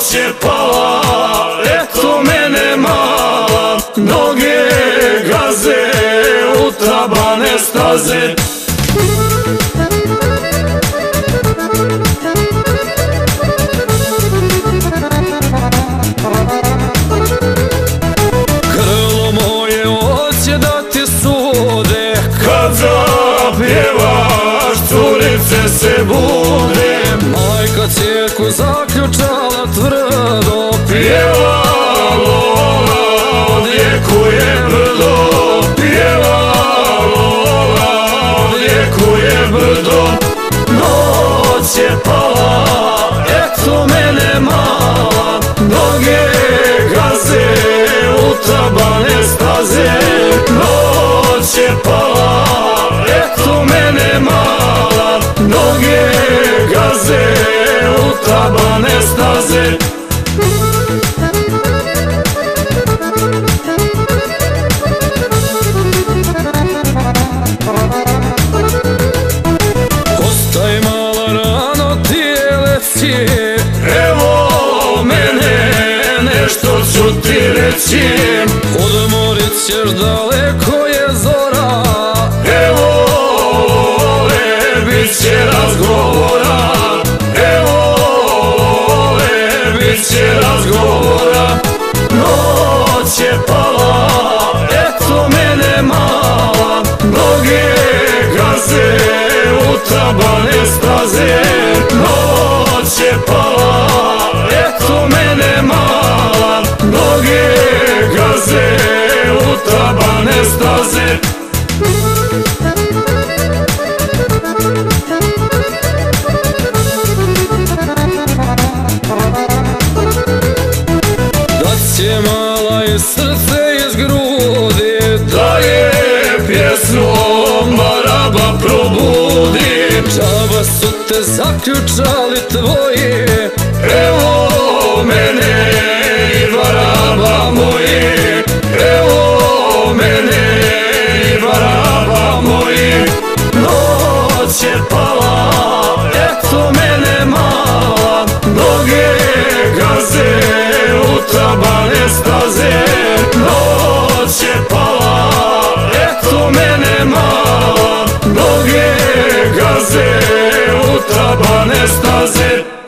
Noć je pala, eto mene mala. Noge gaze, utabane staze. Krlo moje cijeku zaključala Je pala, eto mene mala Noge gaze, utabane staze. Ostaj mala rano tijeleci Evo mene nešto ću ti reći Odmorit ćeš daleko bit će razgovora Evo le, bit će razgovora. Noć je pala, eto mene mala. Noge gaze, utabane staze. Noć je pala, eto mene mala. Noge gaze, utabane staze Da će mala iz srce iz grudi. Da je pjesmom baraba probudi. Džaba su te zaključali tvoji. Evo mene i baraba moji. Evo mene i baraba moji. Noć je pala, eto mene mala. Noge gaze, utabane staze Noć je pala, eto mene mala Noge gaze, utabane staze